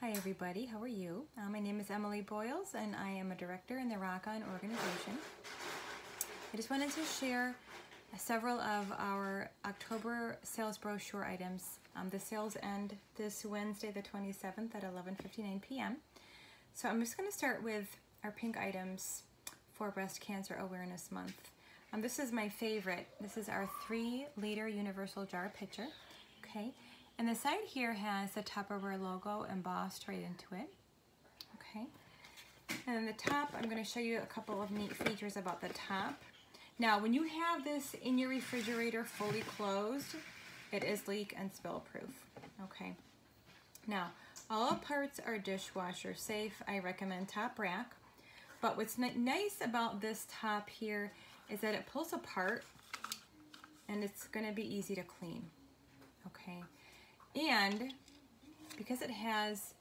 Hi everybody, how are you? Uh, my name is Emily Boyles and I am a director in the Rock On organization. I just wanted to share several of our October sales brochure items. Um, the sales end this Wednesday the 27th at 11.59 p.m. So I'm just going to start with our pink items for Breast Cancer Awareness Month. Um, this is my favorite. This is our three liter universal jar pitcher. Okay, and the side here has the Tupperware logo embossed right into it. Okay. And then the top, I'm going to show you a couple of neat features about the top. Now, when you have this in your refrigerator fully closed, it is leak and spill proof. Okay. Now, all parts are dishwasher safe. I recommend top rack. But what's nice about this top here is that it pulls apart and it's going to be easy to clean. Okay. And because it has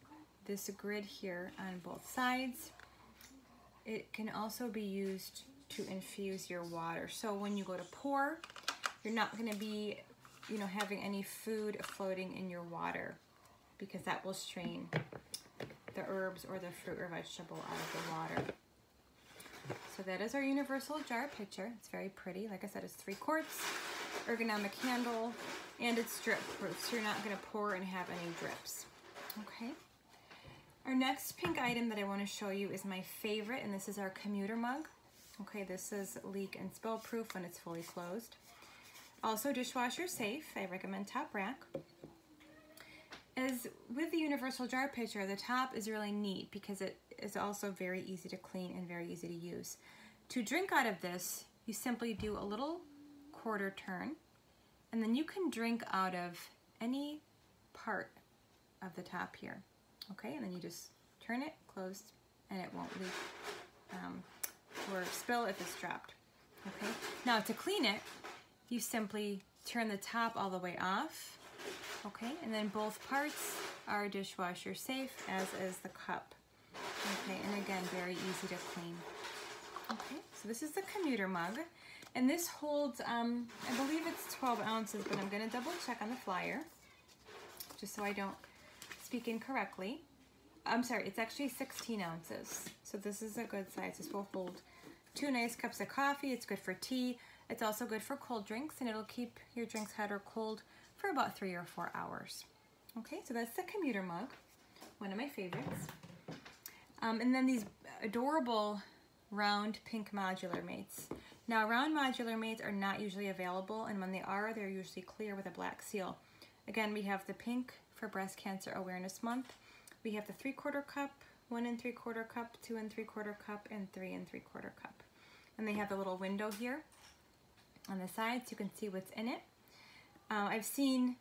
this grid here on both sides, it can also be used to infuse your water. So when you go to pour, you're not gonna be, you know, having any food floating in your water because that will strain the herbs or the fruit or vegetable out of the water. So that is our universal jar pitcher. It's very pretty. Like I said, it's three quarts, ergonomic handle, and it's drip proof, so you're not gonna pour and have any drips, okay? Our next pink item that I wanna show you is my favorite, and this is our commuter mug. Okay, this is leak and spill proof when it's fully closed. Also dishwasher safe, I recommend top rack. As with the universal jar pitcher, the top is really neat because it is also very easy to clean and very easy to use. To drink out of this, you simply do a little quarter turn and then you can drink out of any part of the top here. Okay, and then you just turn it closed and it won't leak um, or spill if it's dropped. Okay, now to clean it, you simply turn the top all the way off. Okay, and then both parts are dishwasher safe, as is the cup. Okay, and again, very easy to clean. Okay, so this is the commuter mug. And this holds, um, I believe it's 12 ounces, but I'm gonna double check on the flyer, just so I don't speak incorrectly. I'm sorry, it's actually 16 ounces. So this is a good size. This will hold two nice cups of coffee. It's good for tea. It's also good for cold drinks, and it'll keep your drinks hot or cold for about three or four hours. Okay, so that's the commuter mug, one of my favorites. Um, and then these adorable round pink modular mates. Now round modular mates are not usually available and when they are, they're usually clear with a black seal. Again, we have the pink for Breast Cancer Awareness Month. We have the three quarter cup, one and three quarter cup, two and three quarter cup, and three and three quarter cup. And they have the little window here on the sides. You can see what's in it. Uh, I've seen,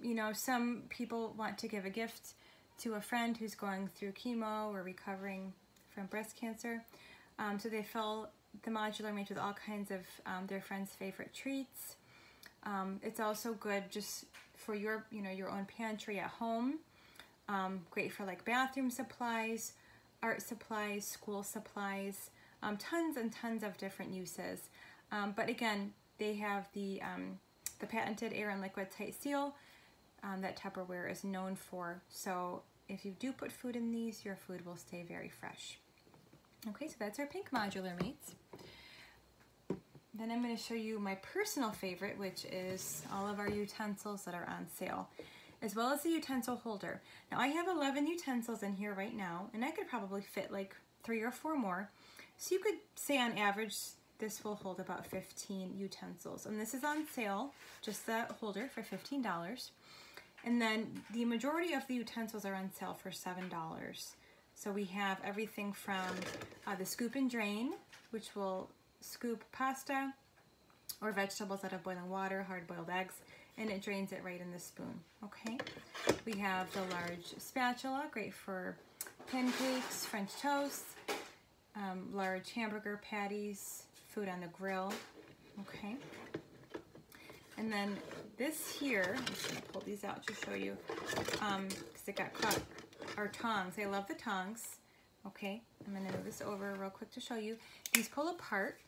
you know, some people want to give a gift to a friend who's going through chemo or recovering from breast cancer. Um, so they fill the modular mate with all kinds of um, their friends' favorite treats. Um, it's also good just for your, you know, your own pantry at home. Um, great for like bathroom supplies, art supplies, school supplies, um, tons and tons of different uses. Um, but again, they have the, the patented air and liquid tight seal that Tupperware is known for. So if you do put food in these, your food will stay very fresh. Okay, so that's our pink modular mates. Then I'm going to show you my personal favorite, which is all of our utensils that are on sale, as well as the utensil holder. Now I have 11 utensils in here right now, and I could probably fit like three or four more. So you could say on average, this will hold about 15 utensils. And this is on sale, just the holder for $15. And then the majority of the utensils are on sale for $7. So we have everything from uh, the scoop and drain, which will scoop pasta or vegetables out of boiling water, hard-boiled eggs, and it drains it right in the spoon, okay? We have the large spatula, great for pancakes, French toast, um, large hamburger patties, food on the grill, okay? And then this here, I'm just gonna pull these out to show you, because um, it got caught are tongs. I love the tongs. Okay, I'm gonna move this over real quick to show you. These pull apart,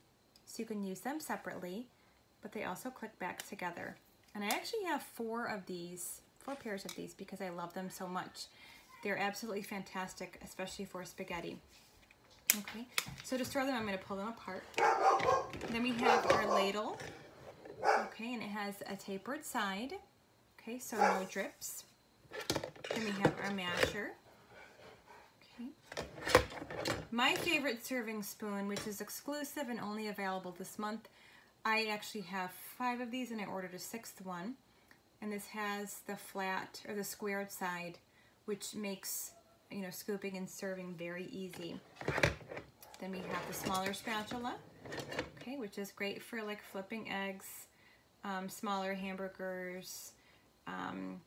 so you can use them separately, but they also click back together. And I actually have four of these, four pairs of these because I love them so much. They're absolutely fantastic, especially for spaghetti. Okay, so to store them, I'm going to pull them apart. Then we have our ladle. Okay, and it has a tapered side. Okay, so no drips. Then we have our masher. Okay. My favorite serving spoon, which is exclusive and only available this month, I actually have five of these and I ordered a sixth one. And this has the flat or the squared side, which makes, you know, scooping and serving very easy. Then we have the smaller spatula, okay, which is great for like flipping eggs, um, smaller hamburgers, um,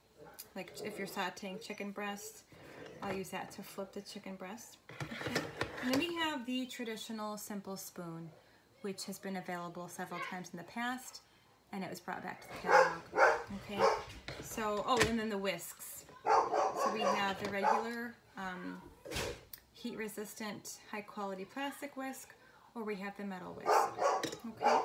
like if you're sauteing chicken breast, I'll use that to flip the chicken breast. Okay. And then we have the traditional simple spoon, which has been available several times in the past, and it was brought back to the catalog. Okay, so, oh, and then the whisks. So we have the regular um, heat resistant, high quality plastic whisk, or we have the metal whisk. Okay.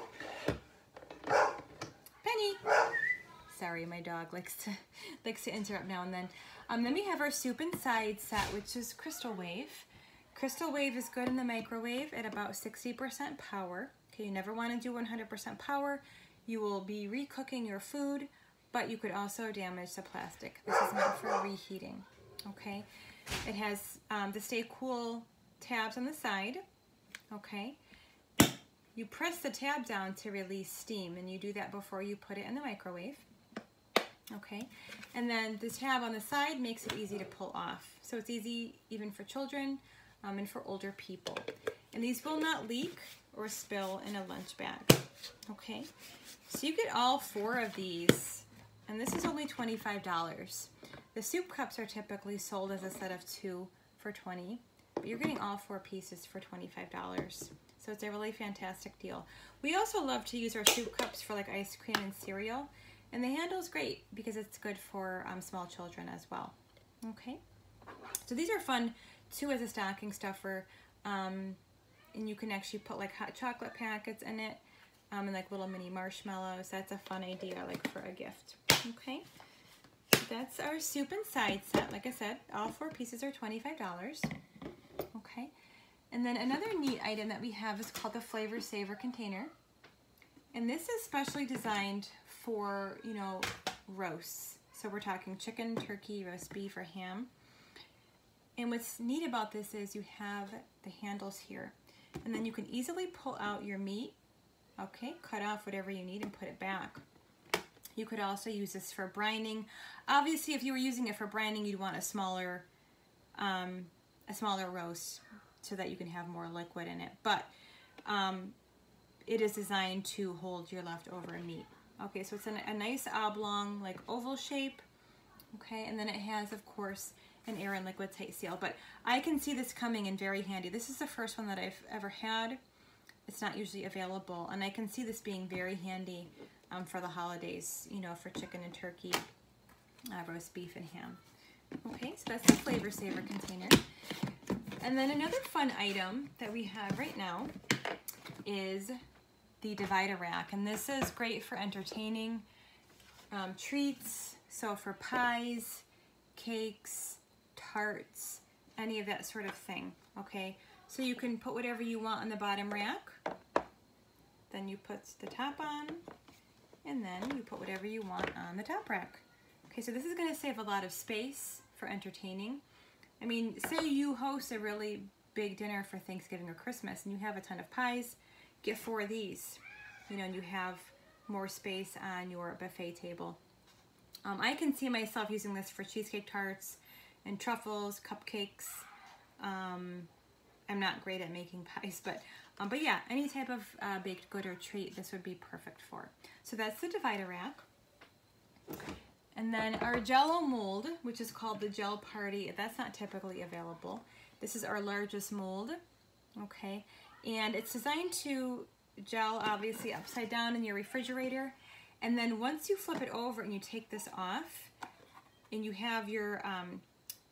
Sorry, my dog likes to likes to interrupt now and then. Um, then we have our soup and side set, which is Crystal Wave. Crystal Wave is good in the microwave at about 60% power. Okay, you never want to do 100% power. You will be recooking your food, but you could also damage the plastic. This is meant for reheating, okay? It has um, the stay cool tabs on the side, okay? You press the tab down to release steam, and you do that before you put it in the microwave, okay? And then the tab on the side makes it easy to pull off. So it's easy even for children um, and for older people. And these will not leak or spill in a lunch bag, okay? So you get all four of these, and this is only $25. The soup cups are typically sold as a set of two for 20 but you're getting all four pieces for $25. So it's a really fantastic deal. We also love to use our soup cups for like ice cream and cereal. And the handle is great because it's good for um, small children as well. Okay. So these are fun too as a stocking stuffer. Um, and you can actually put like hot chocolate packets in it um, and like little mini marshmallows. That's a fun idea like for a gift. Okay that's our soup and side set. Like I said, all four pieces are $25. Okay. And then another neat item that we have is called the Flavor Saver container. And this is specially designed for, you know, roasts. So we're talking chicken, turkey, roast beef, or ham. And what's neat about this is you have the handles here. And then you can easily pull out your meat, okay, cut off whatever you need and put it back. You could also use this for brining. Obviously, if you were using it for brining, you'd want a smaller, um, a smaller roast so that you can have more liquid in it. But um, it is designed to hold your leftover meat. Okay, so it's an, a nice oblong, like oval shape. Okay, and then it has, of course, an air and liquid tight seal. But I can see this coming in very handy. This is the first one that I've ever had. It's not usually available, and I can see this being very handy um, for the holidays, you know, for chicken and turkey, uh, roast beef and ham. Okay, so that's the Flavor Saver container. And then another fun item that we have right now is the divider rack. And this is great for entertaining um, treats, so for pies, cakes, tarts, any of that sort of thing, okay? So you can put whatever you want on the bottom rack. Then you put the top on, and then you put whatever you want on the top rack. Okay, so this is gonna save a lot of space for entertaining. I mean, say you host a really big dinner for Thanksgiving or Christmas and you have a ton of pies, get four of these, you know, and you have more space on your buffet table. Um, I can see myself using this for cheesecake tarts and truffles, cupcakes. Um, I'm not great at making pies, but um, but yeah, any type of uh, baked good or treat, this would be perfect for. So that's the divider rack. And then our Jello mold, which is called the Gel Party, that's not typically available. This is our largest mold, okay? And it's designed to gel, obviously, upside down in your refrigerator. And then once you flip it over and you take this off, and you have your, um,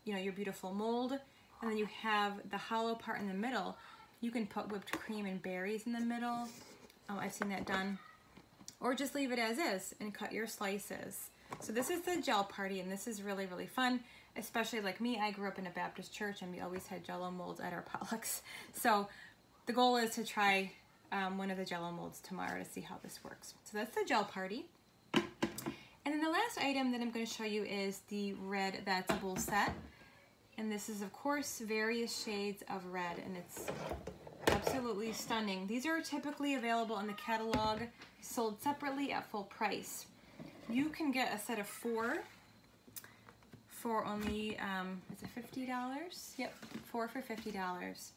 you know, your beautiful mold, and then you have the hollow part in the middle, you can put whipped cream and berries in the middle. Oh, I've seen that done. Or just leave it as is and cut your slices. So this is the gel party and this is really, really fun. especially like me, I grew up in a Baptist church and we always had jello molds at our potlucks. So the goal is to try um, one of the jello molds tomorrow to see how this works. So that's the gel party. And then the last item that I'm going to show you is the red That's Bowl set. And this is, of course, various shades of red, and it's absolutely stunning. These are typically available in the catalog, sold separately at full price. You can get a set of four for only, um, is it $50? Yep, four for $50.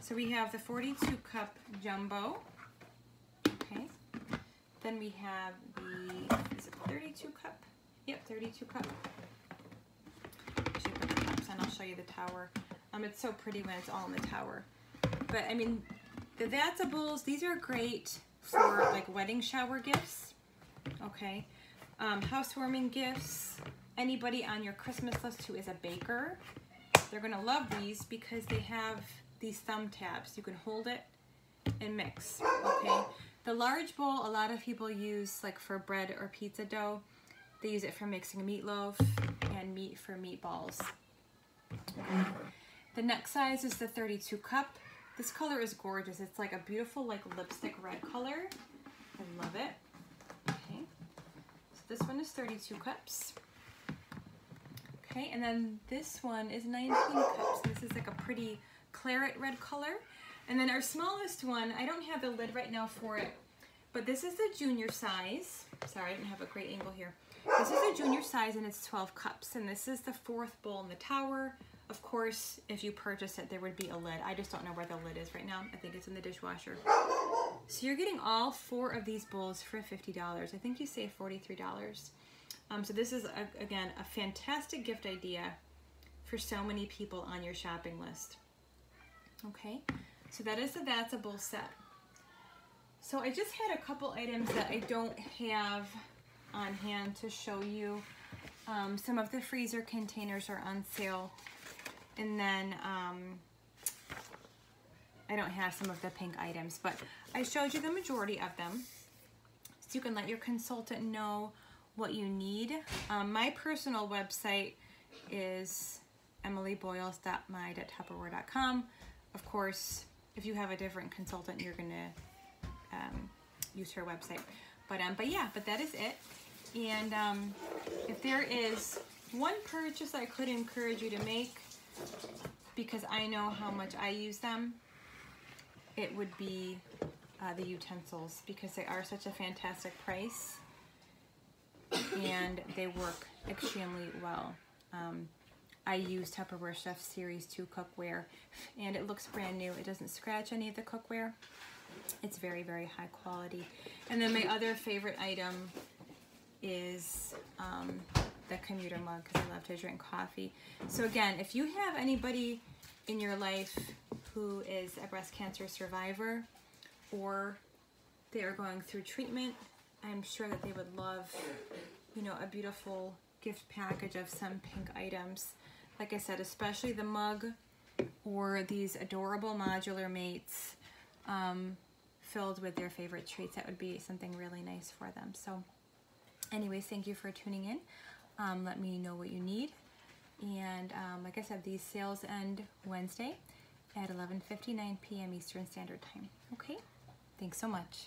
So we have the 42 cup jumbo. Okay. Then we have the, is it 32 cup? Yep, 32 cup. The cups and I'll show you the tower. Um, it's so pretty when it's all in the tower. But I mean, the That's a Bowls, these are great for like wedding shower gifts. Okay. Um, housewarming gifts. Anybody on your Christmas list who is a baker, they're gonna love these because they have these thumb tabs. You can hold it and mix, okay? The large bowl, a lot of people use like for bread or pizza dough. They use it for mixing a meatloaf and meat for meatballs. The next size is the 32 cup. This color is gorgeous. It's like a beautiful like lipstick red color. I love it. Okay, so this one is 32 cups. Okay, and then this one is 19 cups. This is like a pretty claret red color. And then our smallest one, I don't have the lid right now for it, but this is the junior size. Sorry, I didn't have a great angle here. This is a junior size and it's 12 cups. And this is the fourth bowl in the tower. Of course, if you purchase it, there would be a lid. I just don't know where the lid is right now. I think it's in the dishwasher. So you're getting all four of these bowls for $50. I think you save $43. Um, so this is, a, again, a fantastic gift idea for so many people on your shopping list. Okay, so that is the That's a Bowl set. So I just had a couple items that I don't have on hand to show you. Um, some of the freezer containers are on sale. And then um, I don't have some of the pink items, but I showed you the majority of them. So you can let your consultant know what you need. Um, my personal website is emilyboyles.my.tupperware.com. Of course, if you have a different consultant, you're gonna um, use her website. But um, but yeah, but that is it. And um, if there is one purchase I could encourage you to make, because I know how much I use them, it would be uh, the utensils because they are such a fantastic price and they work extremely well. Um, I use Tupperware Chef Series 2 cookware and it looks brand new. It doesn't scratch any of the cookware. It's very, very high quality. And then my other favorite item is um, the commuter mug because I love to drink coffee. So again, if you have anybody in your life who is a breast cancer survivor or they are going through treatment, I'm sure that they would love, you know, a beautiful gift package of some pink items like I said, especially the mug or these adorable modular mates um, filled with their favorite treats. That would be something really nice for them. So anyways, thank you for tuning in. Um, let me know what you need. And um, like I said, these sales end Wednesday at 11.59 p.m. Eastern Standard Time. Okay? Thanks so much.